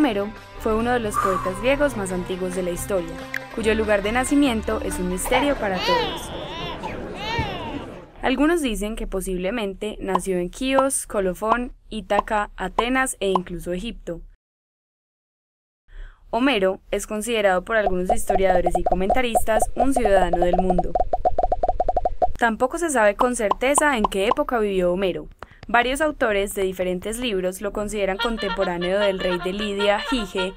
Homero fue uno de los poetas griegos más antiguos de la historia, cuyo lugar de nacimiento es un misterio para todos. Algunos dicen que posiblemente nació en Quíos, Colofón, Ítaca, Atenas e incluso Egipto. Homero es considerado por algunos historiadores y comentaristas un ciudadano del mundo. Tampoco se sabe con certeza en qué época vivió Homero. Varios autores de diferentes libros lo consideran contemporáneo del rey de Lidia, Gige,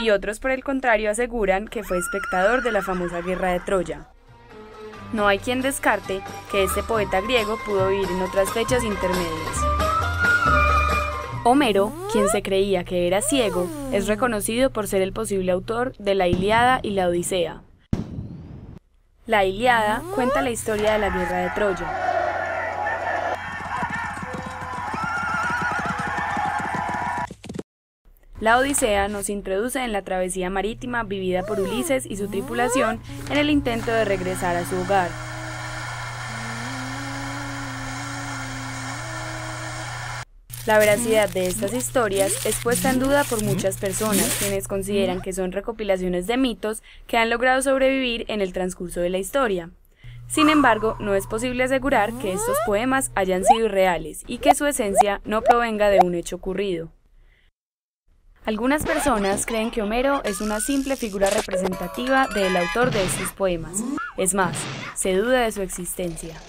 y otros por el contrario aseguran que fue espectador de la famosa guerra de Troya. No hay quien descarte que este poeta griego pudo vivir en otras fechas intermedias. Homero, quien se creía que era ciego, es reconocido por ser el posible autor de la Iliada y la Odisea. La Iliada cuenta la historia de la guerra de Troya, La Odisea nos introduce en la travesía marítima vivida por Ulises y su tripulación en el intento de regresar a su hogar. La veracidad de estas historias es puesta en duda por muchas personas, quienes consideran que son recopilaciones de mitos que han logrado sobrevivir en el transcurso de la historia. Sin embargo, no es posible asegurar que estos poemas hayan sido reales y que su esencia no provenga de un hecho ocurrido. Algunas personas creen que Homero es una simple figura representativa del autor de estos poemas. Es más, se duda de su existencia.